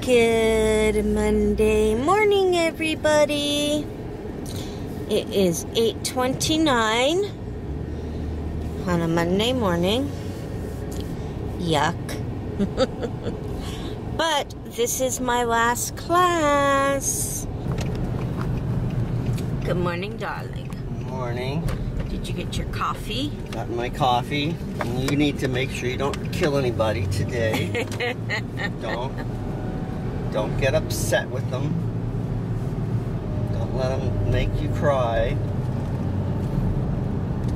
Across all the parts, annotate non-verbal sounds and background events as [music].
Good Monday morning, everybody. It is 8:29 on a Monday morning. Yuck. [laughs] but this is my last class. Good morning, darling. Good morning. Did you get your coffee? Got my coffee. And you need to make sure you don't kill anybody today. [laughs] don't. Don't get upset with them. Don't let them make you cry.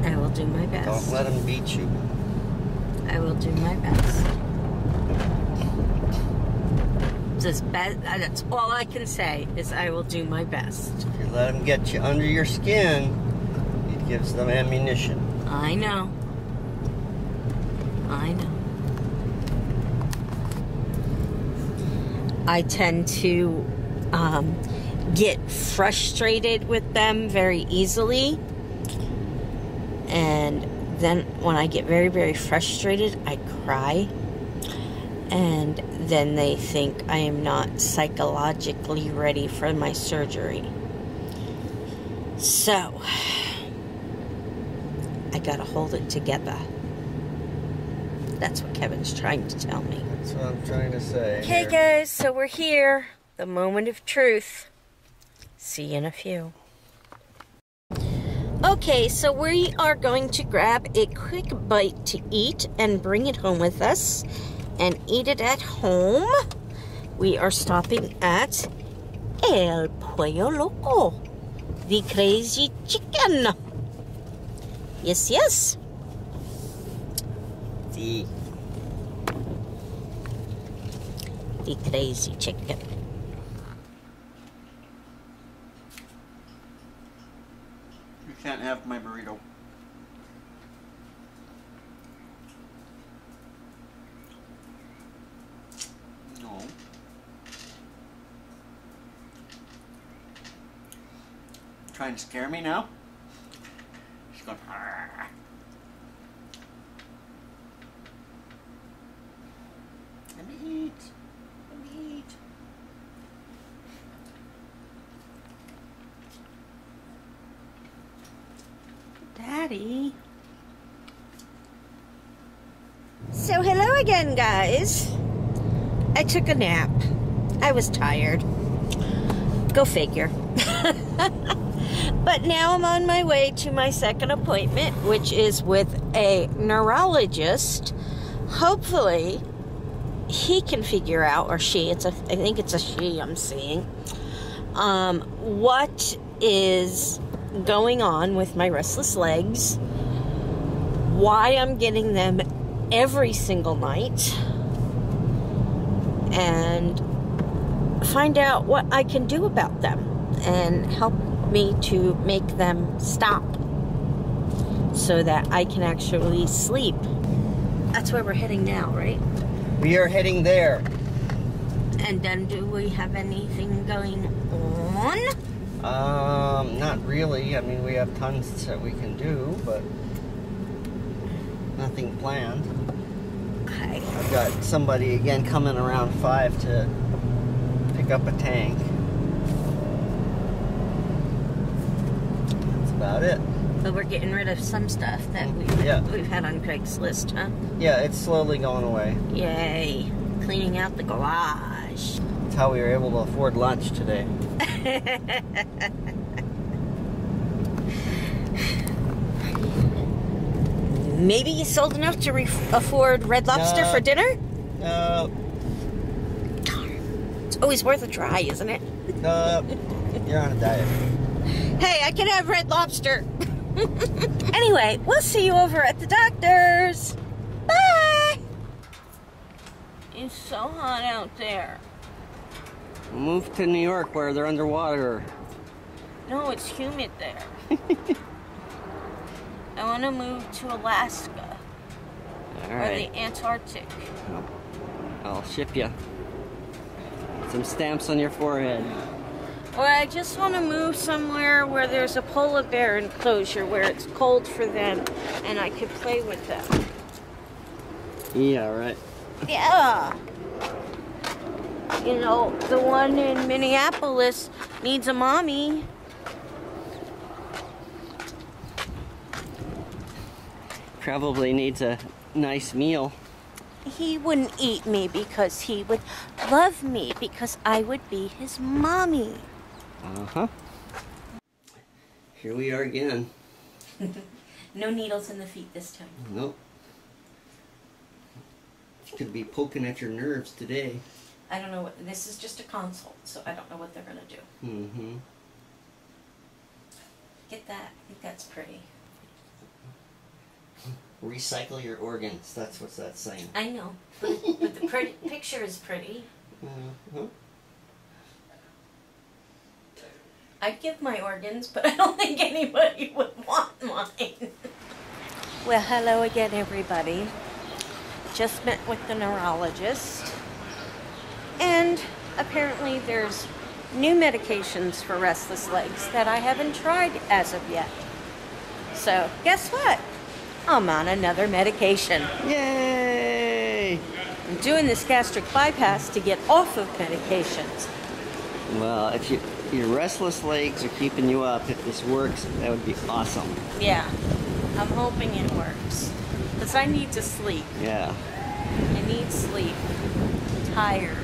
I will do my best. Don't let them beat you. I will do my best. Just best. That's all I can say is I will do my best. If you let them get you under your skin, it gives them ammunition. I know. I know. I tend to um, get frustrated with them very easily. And then when I get very, very frustrated, I cry. And then they think I am not psychologically ready for my surgery. So, I gotta hold it together. That's what Kevin's trying to tell me. That's what I'm trying to say. Okay, guys, so we're here. The moment of truth. See you in a few. Okay, so we are going to grab a quick bite to eat and bring it home with us and eat it at home. We are stopping at El Pollo Loco, the crazy chicken. Yes, yes. The The crazy chicken. You can't have my burrito. No. Trying to scare me now? She's going. "Arr." Let me eat. Let me eat. So, hello again, guys. I took a nap. I was tired. Go figure. [laughs] but now I'm on my way to my second appointment, which is with a neurologist. Hopefully, he can figure out, or she, it's a, I think it's a she I'm seeing, um, what is going on with my restless legs, why I'm getting them every single night, and find out what I can do about them and help me to make them stop so that I can actually sleep. That's where we're heading now, right? We are heading there. And then do we have anything going on? Um, not really. I mean, we have tons that we can do, but nothing planned. Okay. I've got somebody again coming around five to pick up a tank. That's about it. But we're getting rid of some stuff that we Yeah. we've had on Craigslist, huh? Yeah, it's slowly going away. Yay. Cleaning out the garage. That's how we were able to afford lunch today. Maybe you sold enough to re- afford Red Lobster No. for dinner? Uh, It's always worth a try, isn't it? [laughs] uh, you're on a diet. Hey, I can have Red Lobster. [laughs] anyway, we'll see you over at the doctor's. Bye. It's so hot out there. Move to New York where they're underwater. No, it's humid there. [laughs] I want to move to Alaska. All or the Antarctic. I'll ship you some stamps on your forehead. Or I just want to move somewhere where there's a polar bear enclosure where it's cold for them and I could play with them. Yeah, right. Yeah. You know, the one in Minneapolis needs a mommy. Probably needs a nice meal. He wouldn't eat me because he would love me because I would be his mommy. Uh huh. Here we are again. [laughs] No needles in the feet this time. Nope. Could be poking at your nerves today. I don't know what this is just a consult, so I don't know what they're gonna do. Mm-hmm. Get that? I think that's pretty. Recycle your organs. That's what that's saying. I know, but, but the pretty picture is pretty. Uh-huh. I'd give my organs, but I don't think anybody would want mine. Well, hello again, everybody. Just met with the neurologist, and apparently there's new medications for restless legs that I haven't tried as of yet. So, guess what? I'm on another medication. Yay! I'm doing this gastric bypass to get off of medications. Well, if you, your restless legs are keeping you up, if this works, that would be awesome. Yeah, I'm hoping it works. Because I need to sleep. Yeah. I need sleep. I'm tired.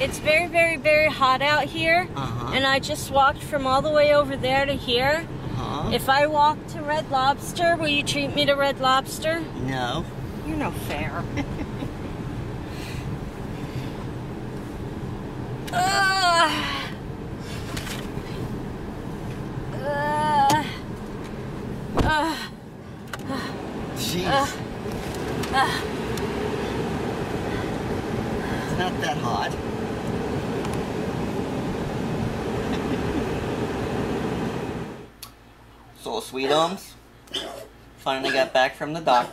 It's very, very, very hot out here. Uh-huh. And I just walked from all the way over there to here. Huh? If I walk to Red Lobster, will you treat me to Red Lobster? No. You're no fair. [laughs] Ugh. Ugh. Ugh. Jeez. Not that hot. [laughs] so, sweetums, finally got back from the doc.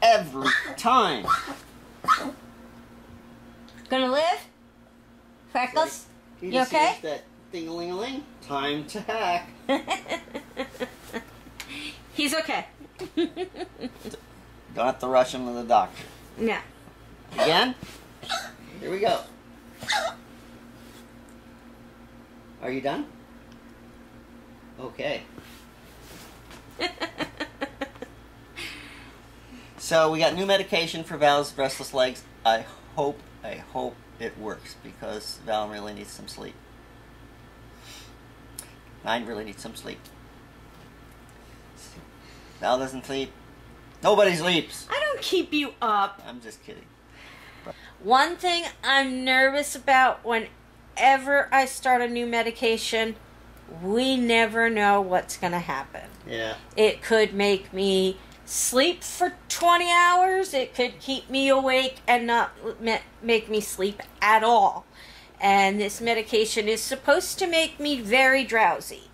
Every time. Gonna live? Freckles? He You just okay? That ding-a-ling-a-ling. Time to hack. [laughs] He's okay. Don't have to rush him to the doctor. No. Again? Here we go. Are you done? Okay. So we got new medication for Val's restless legs. I hope, I hope it works because Val really needs some sleep. I really need some sleep. Val doesn't sleep. Nobody sleeps. I don't keep you up. I'm just kidding. One thing I'm nervous about whenever I start a new medication, we never know what's going to happen. Yeah. It could make me sleep for 20 hours. It could keep me awake and not make me sleep at all. And this medication is supposed to make me very drowsy.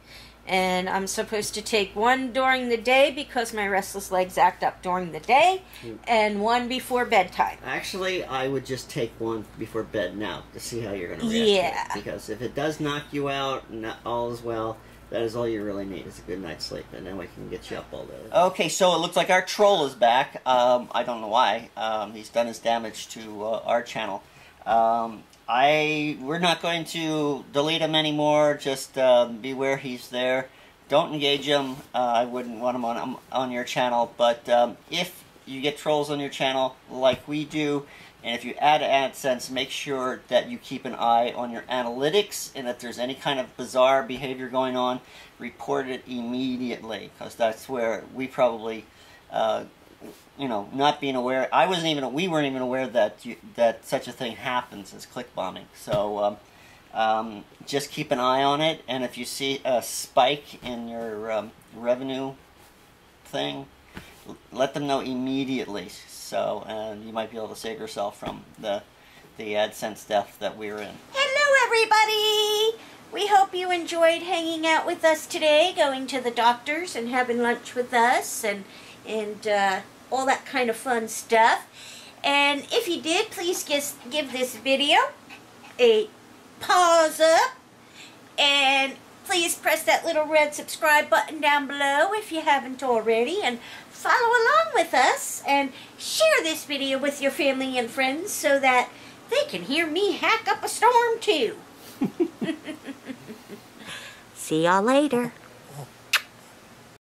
And I'm supposed to take one during the day because my restless legs act up during the day, and one before bedtime. Actually, I would just take one before bed now to see how you're going to react. to Yeah. it. Because if it does knock you out not all is well, that is all you really need is a good night's sleep, and then we can get you up all day. Okay, so it looks like our troll is back. Um, I don't know why. Um, he's done his damage to uh, our channel. Um, I we're not going to delete him anymore. Just um, beware he's there. Don't engage him. Uh, I wouldn't want him on on your channel. But um, if you get trolls on your channel like we do, and if you add AdSense, make sure that you keep an eye on your analytics, and if there's any kind of bizarre behavior going on, report it immediately because that's where we probably. Uh, you know, not being aware. I wasn't even. We weren't even aware that you, that such a thing happens as click bombing. So um, um, just keep an eye on it, and if you see a spike in your um, revenue thing, let them know immediately. So, and you might be able to save yourself from the the AdSense death that we're in. Hello, everybody! we hope you enjoyed hanging out with us today, going to the doctor's and having lunch with us and, and uh, all that kind of fun stuff. And if you did, please give, give this video a pause up and please press that little red subscribe button down below if you haven't already and follow along with us and share this video with your family and friends so that they can hear me hack up a storm too. [laughs] [laughs] See y'all later.